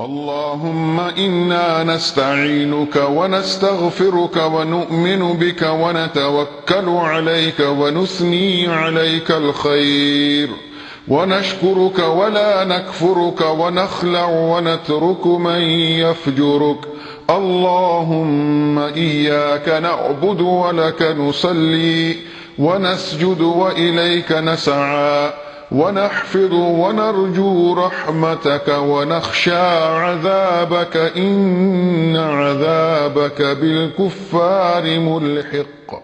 اللهم إنا نستعينك ونستغفرك ونؤمن بك ونتوكل عليك ونثني عليك الخير. ونشكرك ولا نكفرك ونخلع ونترك من يفجرك. اللهم إياك نعبد ولك نصلي. ونسجد وإليك نسعى. ونحفظ ونرجو رحمتك ونخشى عذابك إن عذابك بالكفار ملحق.